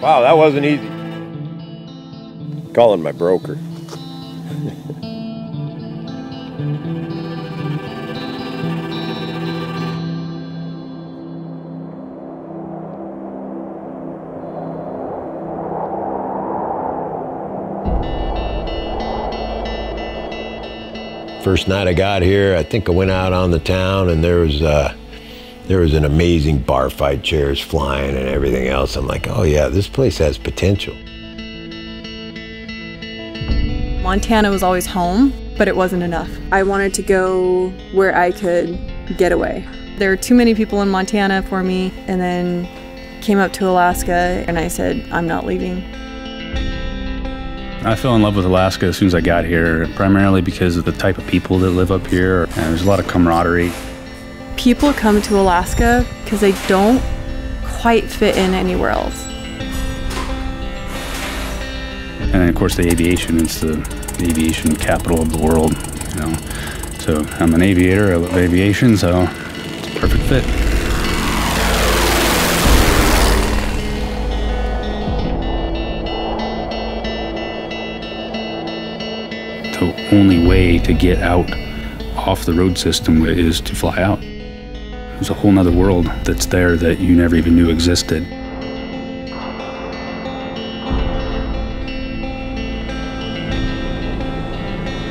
that wasn't easy. Calling my broker. First night I got here, I think I went out on the town and there was uh, there was an amazing bar fight, chairs flying and everything else. I'm like, oh yeah, this place has potential. Montana was always home, but it wasn't enough. I wanted to go where I could get away. There were too many people in Montana for me, and then came up to Alaska, and I said, I'm not leaving. I fell in love with Alaska as soon as I got here, primarily because of the type of people that live up here. And there's a lot of camaraderie. People come to Alaska because they don't quite fit in anywhere else. And then, of course, the aviation is the, the aviation capital of the world. You know, so I'm an aviator. I love aviation, so it's a perfect fit. the only way to get out off the road system is to fly out. There's a whole nother world that's there that you never even knew existed.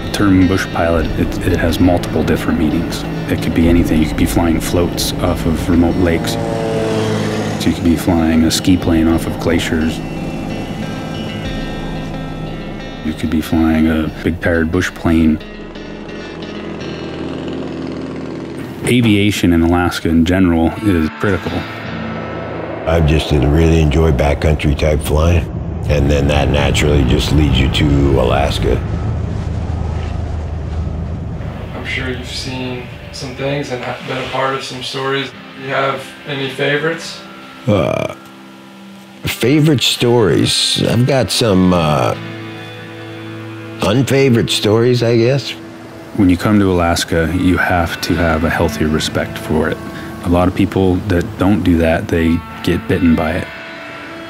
The term bush pilot, it, it has multiple different meanings. It could be anything. You could be flying floats off of remote lakes. So you could be flying a ski plane off of glaciers. You could be flying a big tired bush plane. Aviation in Alaska in general is critical. I've just really enjoy backcountry type flying. And then that naturally just leads you to Alaska. I'm sure you've seen some things and been a part of some stories. Do you have any favorites? Uh, favorite stories? I've got some uh, unfavorite stories, I guess. When you come to Alaska, you have to have a healthy respect for it. A lot of people that don't do that, they get bitten by it.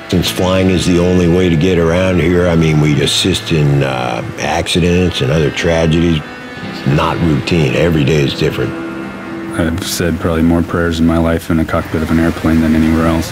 Since flying is the only way to get around here, I mean, we assist in uh, accidents and other tragedies. It's not routine. Every day is different. I've said probably more prayers in my life in a cockpit of an airplane than anywhere else.